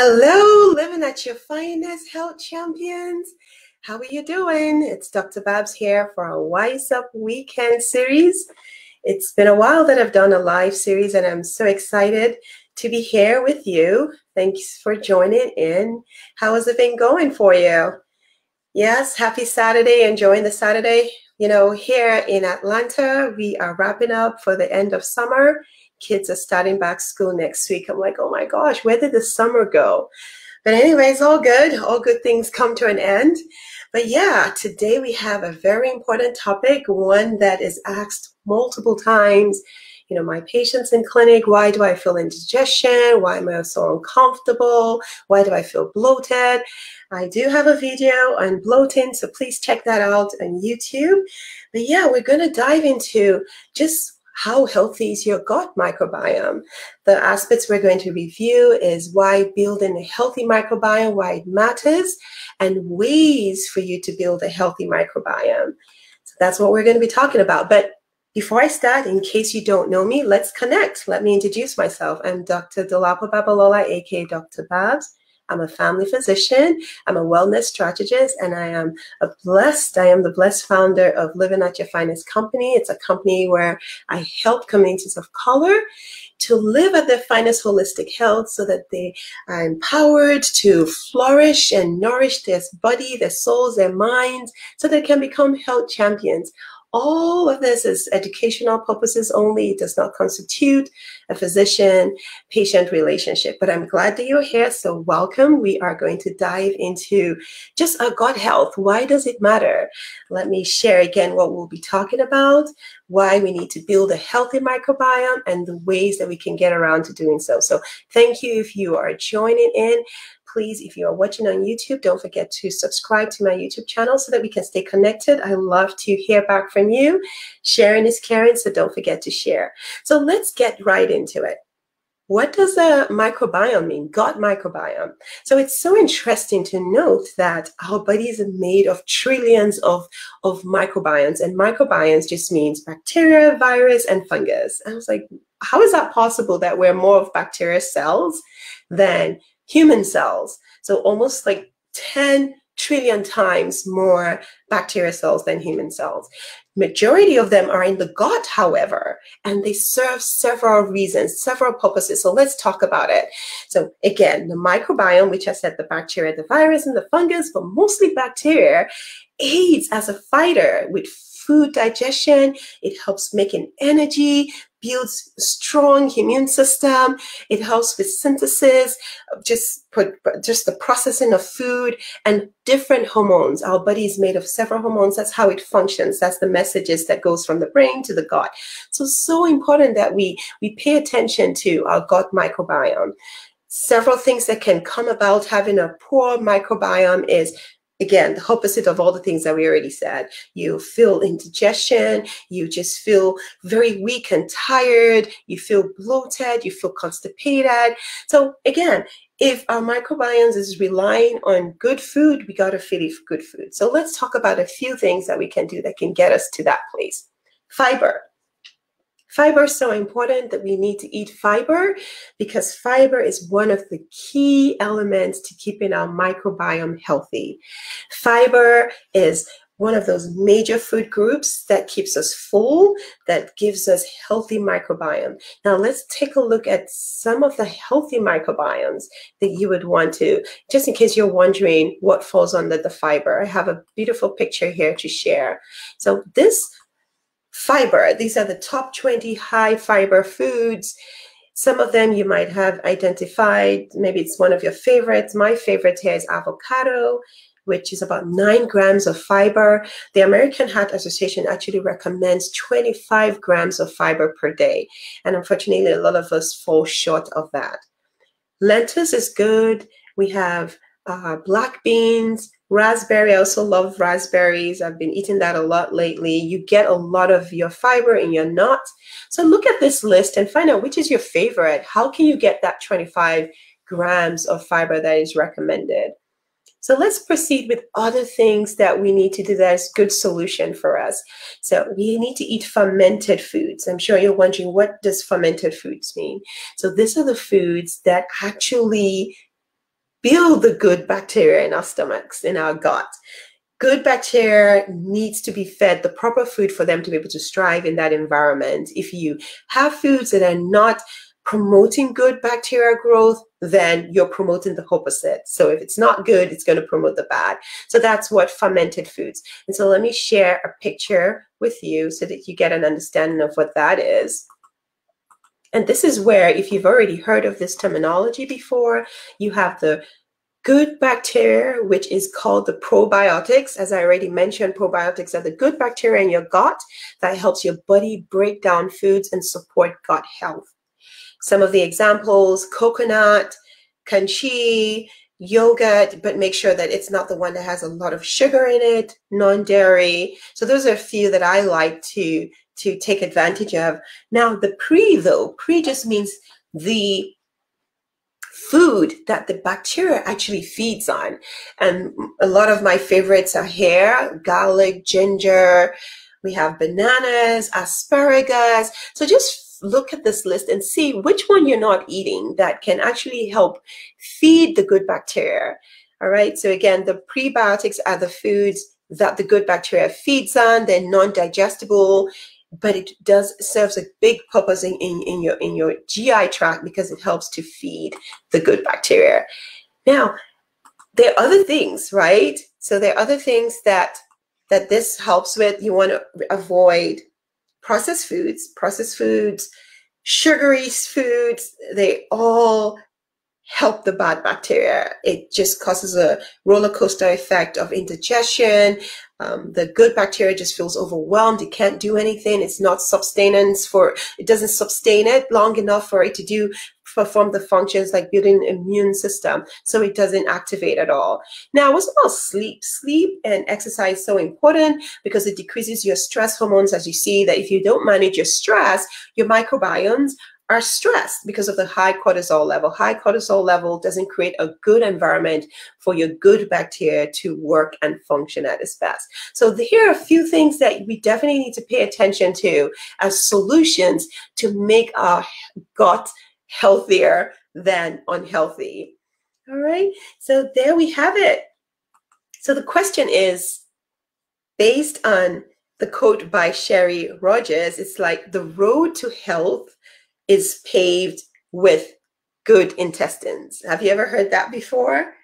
Hello, living at your finest health champions. How are you doing? It's Dr. Babs here for our Wise Up Weekend series. It's been a while that I've done a live series, and I'm so excited to be here with you. Thanks for joining in. How has it been going for you? Yes, happy Saturday. Enjoying the Saturday. You know, here in Atlanta, we are wrapping up for the end of summer kids are starting back school next week. I'm like, oh my gosh, where did the summer go? But anyways, all good. All good things come to an end. But yeah, today we have a very important topic, one that is asked multiple times. You know, my patients in clinic, why do I feel indigestion? Why am I so uncomfortable? Why do I feel bloated? I do have a video on bloating, so please check that out on YouTube. But yeah, we're going to dive into just how healthy is your gut microbiome? The aspects we're going to review is why building a healthy microbiome, why it matters, and ways for you to build a healthy microbiome. So that's what we're going to be talking about. But before I start, in case you don't know me, let's connect. Let me introduce myself. I'm Dr. Dolapo Babalola, aka Dr. Babs. I'm a family physician. I'm a wellness strategist, and I am a blessed. I am the blessed founder of Living at Your Finest Company. It's a company where I help communities of color to live at their finest holistic health so that they are empowered to flourish and nourish their body, their souls, their minds, so they can become health champions all of this is educational purposes only. It does not constitute a physician patient relationship. But I'm glad that you're here. So, welcome. We are going to dive into just our gut health. Why does it matter? Let me share again what we'll be talking about, why we need to build a healthy microbiome, and the ways that we can get around to doing so. So, thank you if you are joining in please, if you are watching on YouTube, don't forget to subscribe to my YouTube channel so that we can stay connected. I love to hear back from you. Sharing is caring, so don't forget to share. So let's get right into it. What does a microbiome mean? Gut microbiome. So it's so interesting to note that our bodies are made of trillions of, of microbiomes, and microbiomes just means bacteria, virus, and fungus. I was like, how is that possible that we're more of bacteria cells than human cells. So almost like 10 trillion times more bacteria cells than human cells. Majority of them are in the gut, however, and they serve several reasons, several purposes. So let's talk about it. So again, the microbiome, which I said the bacteria, the virus, and the fungus, but mostly bacteria, aids as a fighter with food digestion. It helps making energy, builds strong immune system. It helps with synthesis, just put, just the processing of food and different hormones. Our body is made of several hormones. That's how it functions. That's the messages that goes from the brain to the gut. So so important that we we pay attention to our gut microbiome. Several things that can come about having a poor microbiome is again, the opposite of all the things that we already said. You feel indigestion, you just feel very weak and tired, you feel bloated, you feel constipated. So again, if our microbiomes is relying on good food, we got to feed it good food. So let's talk about a few things that we can do that can get us to that place. Fiber. Fiber is so important that we need to eat fiber because fiber is one of the key elements to keeping our microbiome healthy. Fiber is one of those major food groups that keeps us full, that gives us healthy microbiome. Now let's take a look at some of the healthy microbiomes that you would want to, just in case you're wondering what falls under the fiber. I have a beautiful picture here to share. So this fiber. These are the top 20 high fiber foods. Some of them you might have identified. Maybe it's one of your favorites. My favorite here is avocado, which is about nine grams of fiber. The American Heart Association actually recommends 25 grams of fiber per day. And unfortunately, a lot of us fall short of that. Lentils is good. We have uh, black beans, Raspberry, I also love raspberries. I've been eating that a lot lately. You get a lot of your fiber in your nuts. So look at this list and find out which is your favorite. How can you get that 25 grams of fiber that is recommended? So let's proceed with other things that we need to do that is good solution for us. So we need to eat fermented foods. I'm sure you're wondering what does fermented foods mean? So these are the foods that actually build the good bacteria in our stomachs, in our gut. Good bacteria needs to be fed the proper food for them to be able to strive in that environment. If you have foods that are not promoting good bacteria growth, then you're promoting the opposite. So if it's not good, it's going to promote the bad. So that's what fermented foods. And so let me share a picture with you so that you get an understanding of what that is. And this is where, if you've already heard of this terminology before, you have the good bacteria, which is called the probiotics. As I already mentioned, probiotics are the good bacteria in your gut that helps your body break down foods and support gut health. Some of the examples, coconut, kimchi, yogurt, but make sure that it's not the one that has a lot of sugar in it, non-dairy. So those are a few that I like to, to take advantage of. Now the pre though, pre just means the food that the bacteria actually feeds on. And a lot of my favorites are here, garlic, ginger, we have bananas, asparagus. So just look at this list and see which one you're not eating that can actually help feed the good bacteria. All right. So again, the prebiotics are the foods that the good bacteria feeds on. They're non-digestible, but it does serves a big purpose in, in, in your in your GI tract because it helps to feed the good bacteria. Now, there are other things, right? So there are other things that that this helps with. You want to avoid processed foods, processed foods, sugary foods, they all help the bad bacteria. It just causes a roller coaster effect of indigestion. Um, the good bacteria just feels overwhelmed. It can't do anything. It's not sustenance for, it doesn't sustain it long enough for it to do perform the functions like building immune system so it doesn't activate at all now what's about sleep sleep and exercise so important because it decreases your stress hormones as you see that if you don't manage your stress your microbiomes are stressed because of the high cortisol level. High cortisol level doesn't create a good environment for your good bacteria to work and function at its best. So here are a few things that we definitely need to pay attention to as solutions to make our gut healthier than unhealthy. All right, so there we have it. So the question is based on the quote by Sherry Rogers, it's like the road to health is paved with good intestines. Have you ever heard that before?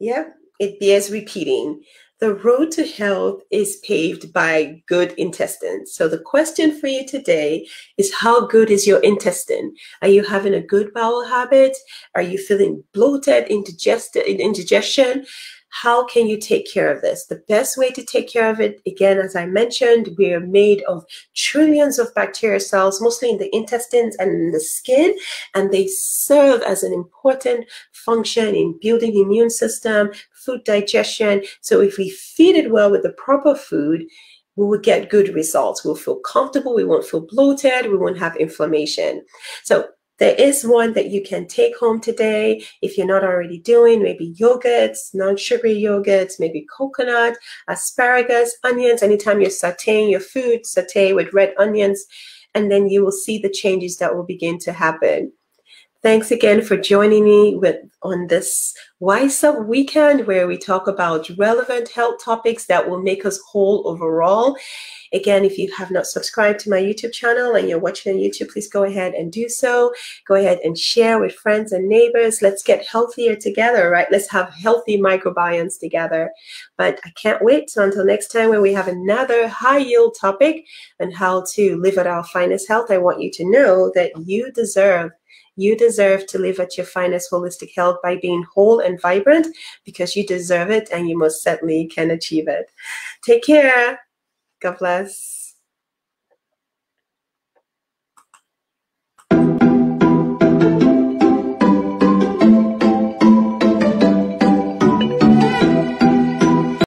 Yep, it bears repeating. The road to health is paved by good intestines. So the question for you today is how good is your intestine? Are you having a good bowel habit? Are you feeling bloated, indigested, indigestion? How can you take care of this? The best way to take care of it, again, as I mentioned, we are made of trillions of bacteria cells, mostly in the intestines and in the skin, and they serve as an important function in building immune system, food digestion. So if we feed it well with the proper food, we will get good results. We'll feel comfortable. We won't feel bloated. We won't have inflammation. So there is one that you can take home today if you're not already doing, maybe yogurts, non-sugary yogurts, maybe coconut, asparagus, onions. Anytime you're sauteing your food, saute with red onions, and then you will see the changes that will begin to happen. Thanks again for joining me with on this Wise Up weekend where we talk about relevant health topics that will make us whole overall. Again, if you have not subscribed to my YouTube channel and you're watching on YouTube, please go ahead and do so. Go ahead and share with friends and neighbors. Let's get healthier together, right? Let's have healthy microbiomes together. But I can't wait until next time when we have another high yield topic on how to live at our finest health. I want you to know that you deserve you deserve to live at your finest holistic health by being whole and vibrant because you deserve it and you most certainly can achieve it. Take care. God bless.